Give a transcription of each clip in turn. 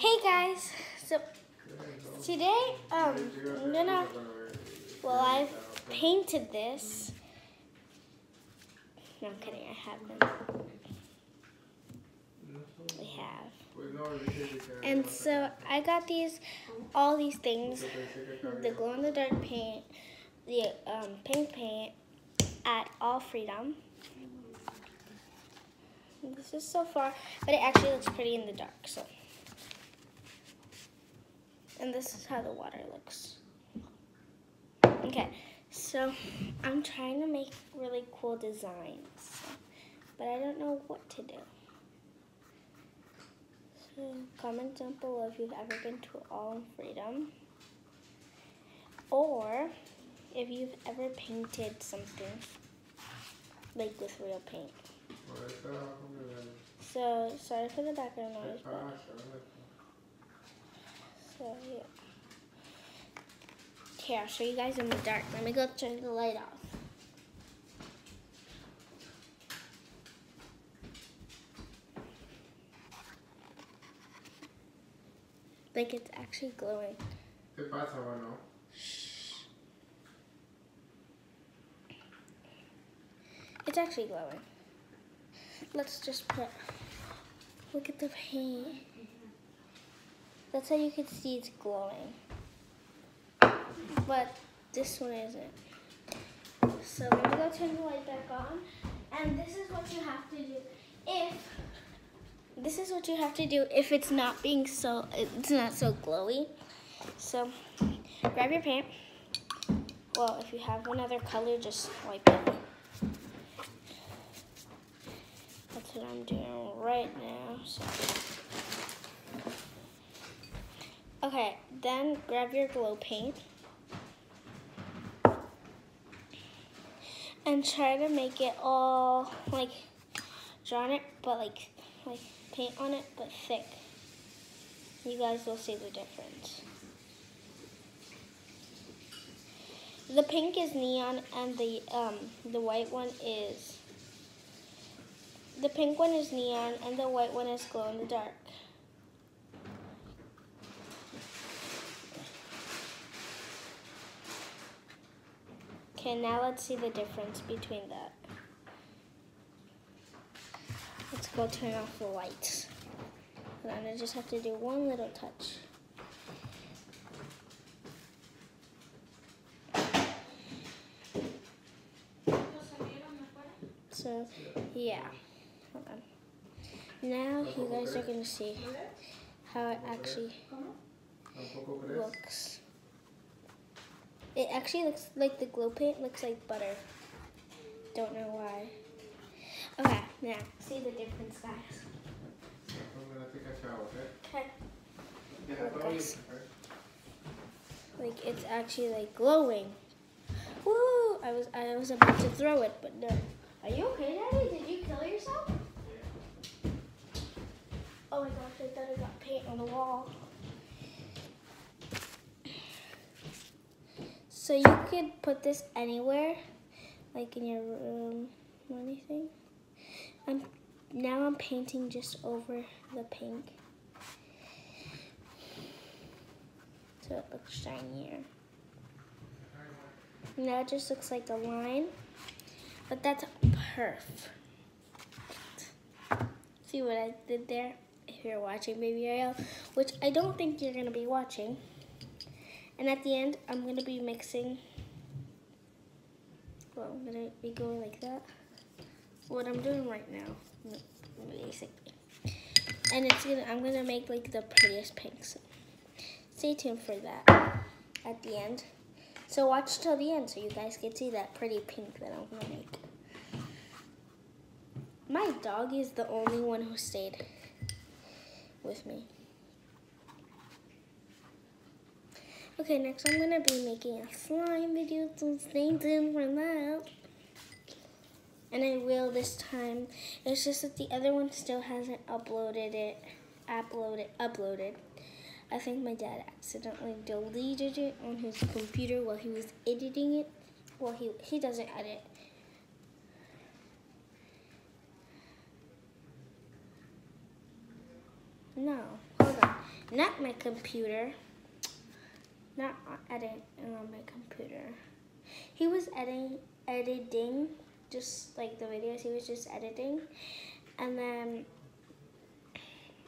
Hey guys, so today um I'm gonna well I've painted this. No, I'm kidding. I haven't. We have. And so I got these, all these things, the glow in the dark paint, the um, pink paint at All Freedom. This is so far, but it actually looks pretty in the dark. So, and this is how the water looks. Okay, so I'm trying to make really cool designs, but I don't know what to do. So comment down below if you've ever been to All in Freedom, or if you've ever painted something like with real paint. So, sorry for the background noise. So, yeah. Here, I'll show you guys in the dark. Let me go turn the light off. Like it's actually glowing. ¿Qué pasa, bueno? It's actually glowing. Let's just put, look at the paint. That's how you can see it's glowing. But this one isn't. So let me go turn the light back on. And this is what you have to do if, this is what you have to do if it's not being so, it's not so glowy. So grab your paint. Well, if you have another color, just wipe it. That's what I'm doing right now. So. Okay, then grab your glow paint and try to make it all like draw on it, but like like paint on it, but thick. You guys will see the difference. The pink is neon, and the um the white one is the pink one is neon and the white one is glow in the dark. Okay, now let's see the difference between that. Let's go turn off the lights. And then I just have to do one little touch. So, yeah. Now you guys are going to see how it actually looks. It actually looks like the glow paint looks like butter. Don't know why. Okay, now see the difference, guys. Okay. Look, guys. Like it's actually like glowing. Woo! I was I was about to throw it, but no. Are you okay, Daddy? Did you kill yourself? Oh my gosh, I thought I got paint on the wall. So you could put this anywhere, like in your room or anything. I'm now I'm painting just over the pink. So it looks shinier. Now it just looks like a line. But that's perfect. See what I did there? If you're watching Baby Ariel, which I don't think you're gonna be watching. And at the end, I'm gonna be mixing. Well, I'm gonna be going like that. What I'm doing right now, basically. And it's gonna, I'm gonna make like the prettiest pink. So stay tuned for that at the end. So watch till the end so you guys can see that pretty pink that I'm gonna make. My dog is the only one who stayed with me. Okay, next I'm gonna be making a slime video, so stay tuned for that. And I will this time. It's just that the other one still hasn't uploaded it, uploaded, uploaded. I think my dad accidentally deleted it on his computer while he was editing it. Well, he, he doesn't edit. No, hold on. not my computer, not editing on my computer. He was editing, editing, just like the videos. He was just editing, and then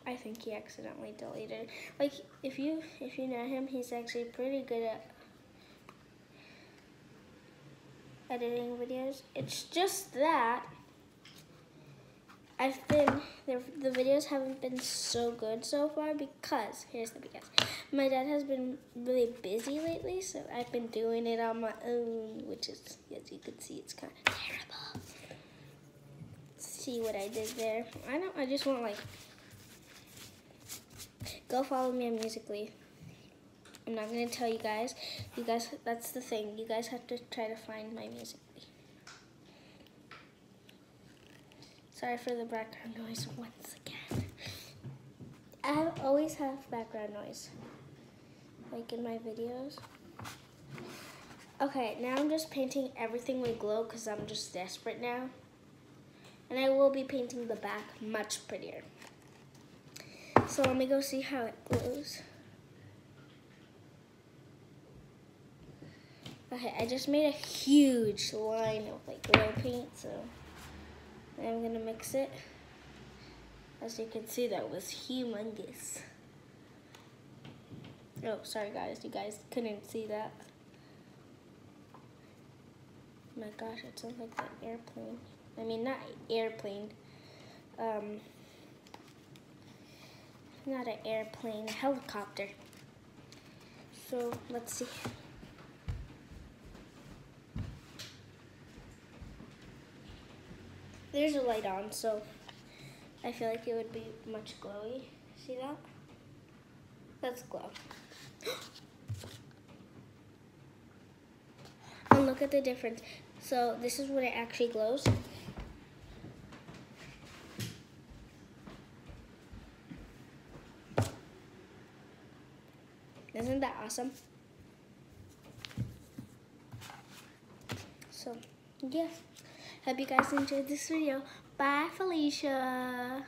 I think he accidentally deleted. Like if you if you know him, he's actually pretty good at editing videos. It's just that I've been, the, the videos haven't been so good so far because, here's the because. My dad has been really busy lately, so I've been doing it on my own, which is, as you can see, it's kind of terrible. See what I did there. I don't, I just want like, go follow me on Musical.ly. I'm not going to tell you guys. You guys, that's the thing. You guys have to try to find my Musical.ly. Sorry for the background noise once again. I always have background noise, like in my videos. Okay, now I'm just painting everything with glow because I'm just desperate now. And I will be painting the back much prettier. So let me go see how it glows. Okay, I just made a huge line of like glow paint, so I'm gonna mix it. As you can see, that was humongous. Oh, sorry guys, you guys couldn't see that. Oh my gosh, it sounds like an airplane. I mean, not airplane. Um, not an airplane, a helicopter. So, let's see. there's a light on, so I feel like it would be much glowy. See that? That's glow. and look at the difference. So this is when it actually glows. Isn't that awesome? So, yeah. Hope you guys enjoyed this video. Bye, Felicia.